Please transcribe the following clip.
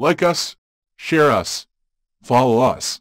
Like us, share us, follow us.